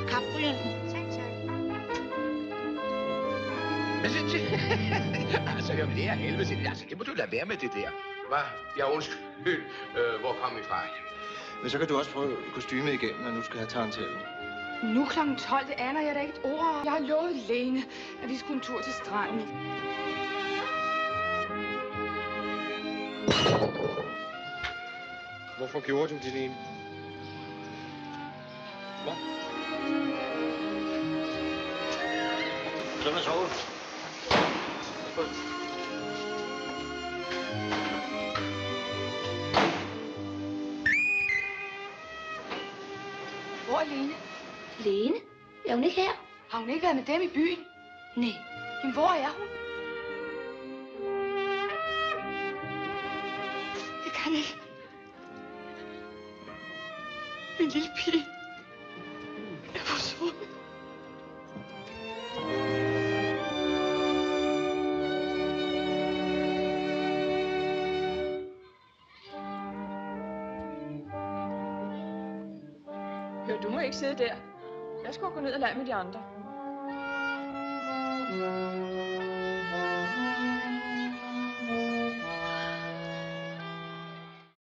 kaffebryen. Tak, tak. Men det, det, altså, jamen, det er helvede til. Altså, det må du lade være med det der. Hvad? Ja, undskyld. Øh, hvor kom I fra? Men så kan du også prøve kostymet igennem, når du skal have tarantellen. Nu kl. 12, det aner jeg da ikke et ord. Jeg har lovet Lene, at vi skulle en tur til stranden. Hvorfor gjorde du det, Lene? Hvad? Så med sove. Hvor er Lene? Lene? Er hun ikke her? Har hun ikke været med dem i byen? Nej. Jamen, hvor er hun? Jeg kan ikke. Min lille pige. Hør, du må ikke sidde der. Jeg skal gå ned og lege med de andre.